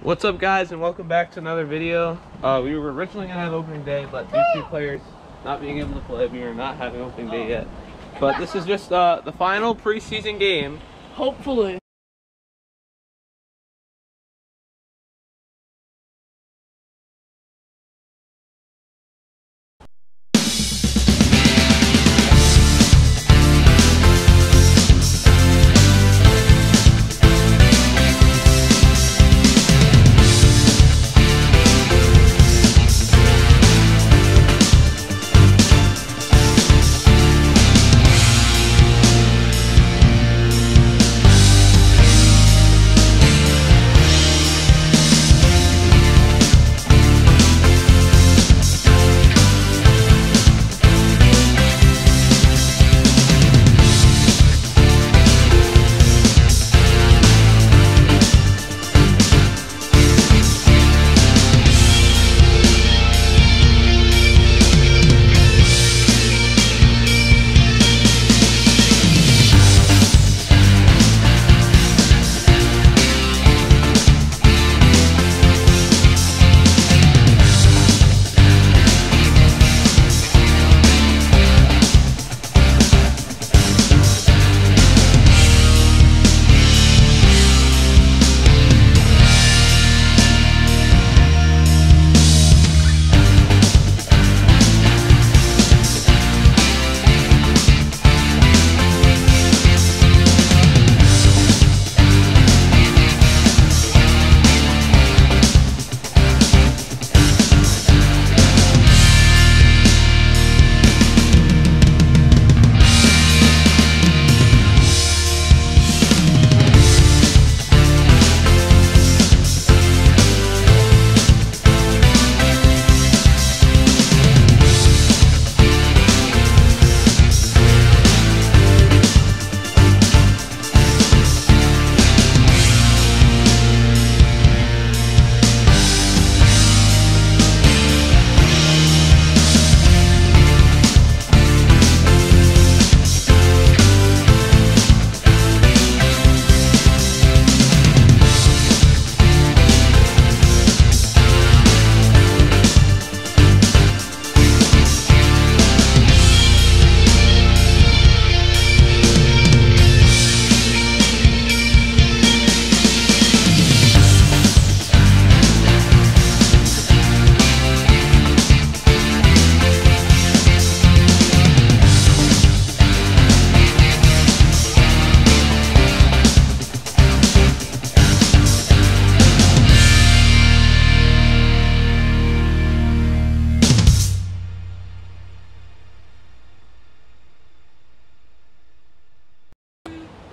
What's up guys and welcome back to another video. Uh, we were originally gonna have opening day, but due to players not being able to play, we are not having opening day yet. But this is just uh, the final preseason game. Hopefully.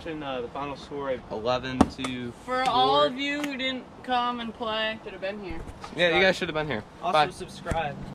Uh, the final score of 11 to. For four. all of you who didn't come and play, should have been here. Yeah, you guys should have been here. Also Bye. subscribe.